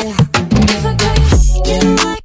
If I got you, you